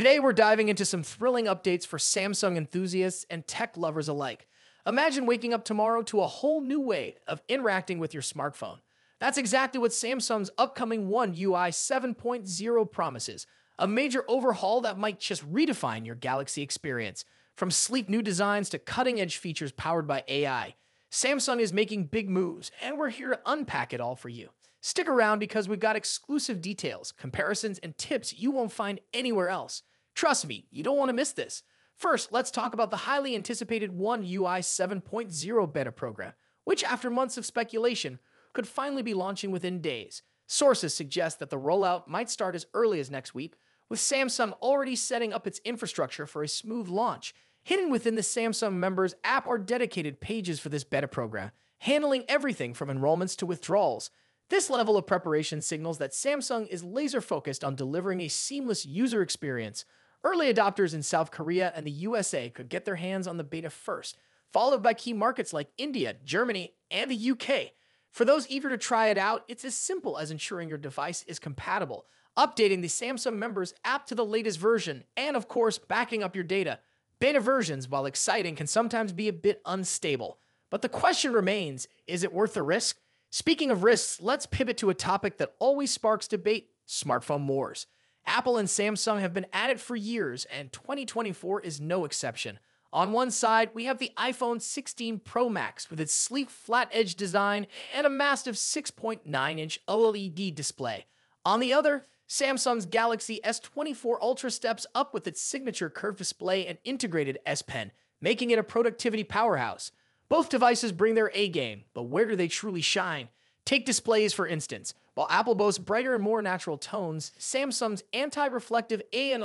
Today, we're diving into some thrilling updates for Samsung enthusiasts and tech lovers alike. Imagine waking up tomorrow to a whole new way of interacting with your smartphone. That's exactly what Samsung's upcoming One UI 7.0 promises a major overhaul that might just redefine your Galaxy experience. From sleek new designs to cutting edge features powered by AI, Samsung is making big moves, and we're here to unpack it all for you. Stick around because we've got exclusive details, comparisons, and tips you won't find anywhere else. Trust me, you don't want to miss this. First, let's talk about the highly anticipated One UI 7.0 beta program, which, after months of speculation, could finally be launching within days. Sources suggest that the rollout might start as early as next week, with Samsung already setting up its infrastructure for a smooth launch. Hidden within the Samsung members app are dedicated pages for this beta program, handling everything from enrollments to withdrawals. This level of preparation signals that Samsung is laser focused on delivering a seamless user experience. Early adopters in South Korea and the USA could get their hands on the beta first, followed by key markets like India, Germany, and the UK. For those eager to try it out, it's as simple as ensuring your device is compatible, updating the Samsung members app to the latest version, and of course, backing up your data. Beta versions, while exciting, can sometimes be a bit unstable. But the question remains is it worth the risk? Speaking of risks, let's pivot to a topic that always sparks debate smartphone wars. Apple and Samsung have been at it for years, and 2024 is no exception. On one side, we have the iPhone 16 Pro Max with its sleek flat edge design and a massive 6.9 inch OLED display. On the other, Samsung's Galaxy S24 Ultra steps up with its signature curved display and integrated S Pen, making it a productivity powerhouse. Both devices bring their A game, but where do they truly shine? Take displays for instance. While Apple boasts brighter and more natural tones, Samsung's anti-reflective A and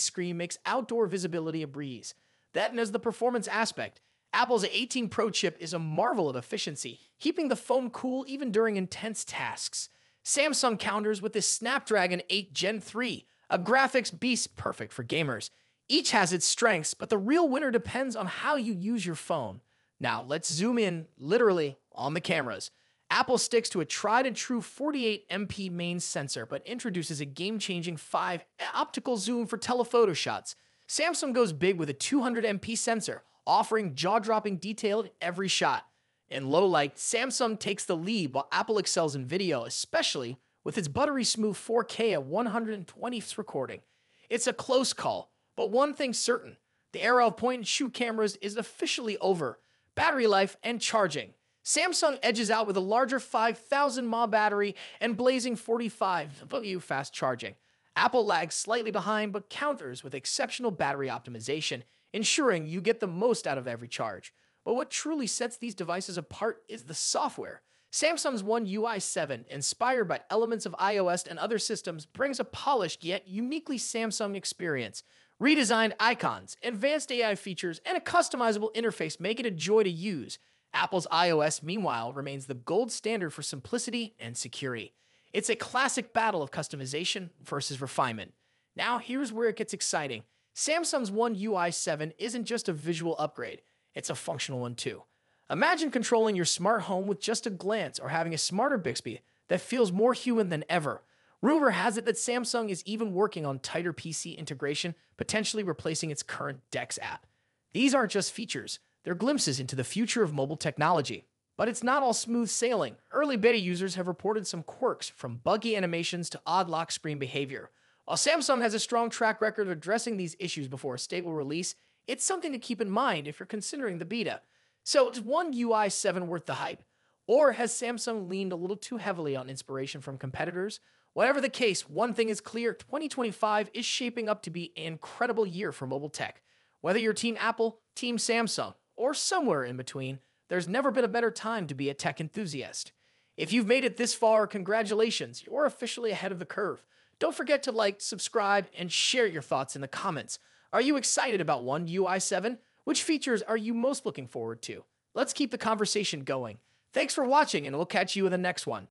screen makes outdoor visibility a breeze. Then as the performance aspect. Apple's A18 Pro chip is a marvel of efficiency, keeping the phone cool even during intense tasks. Samsung counters with the Snapdragon 8 Gen 3, a graphics beast perfect for gamers. Each has its strengths, but the real winner depends on how you use your phone. Now, let's zoom in literally on the cameras. Apple sticks to a tried and true 48 MP main sensor, but introduces a game changing 5 optical zoom for telephoto shots. Samsung goes big with a 200 MP sensor, offering jaw dropping detail in every shot. In low light, Samsung takes the lead while Apple excels in video, especially with its buttery smooth 4K at 120 recording. It's a close call, but one thing's certain the era of point and shoot cameras is officially over battery life, and charging. Samsung edges out with a larger 5000 mAh battery and blazing 45 W fast charging. Apple lags slightly behind but counters with exceptional battery optimization, ensuring you get the most out of every charge. But what truly sets these devices apart is the software. Samsung's One UI 7, inspired by elements of iOS and other systems, brings a polished yet uniquely Samsung experience. Redesigned icons, advanced AI features, and a customizable interface make it a joy to use. Apple's iOS, meanwhile, remains the gold standard for simplicity and security. It's a classic battle of customization versus refinement. Now, here's where it gets exciting. Samsung's One UI 7 isn't just a visual upgrade, it's a functional one too. Imagine controlling your smart home with just a glance or having a smarter Bixby that feels more human than ever. Rumor has it that Samsung is even working on tighter PC integration, potentially replacing its current DeX app. These aren't just features, they're glimpses into the future of mobile technology. But it's not all smooth sailing. Early beta users have reported some quirks, from buggy animations to odd lock screen behavior. While Samsung has a strong track record of addressing these issues before a stable release, it's something to keep in mind if you're considering the beta. So, is one UI 7 worth the hype? Or has Samsung leaned a little too heavily on inspiration from competitors? Whatever the case, one thing is clear 2025 is shaping up to be an incredible year for mobile tech. Whether you're Team Apple, Team Samsung, or somewhere in between, there's never been a better time to be a tech enthusiast. If you've made it this far, congratulations, you're officially ahead of the curve. Don't forget to like, subscribe, and share your thoughts in the comments. Are you excited about One UI 7? Which features are you most looking forward to? Let's keep the conversation going. Thanks for watching, and we'll catch you in the next one.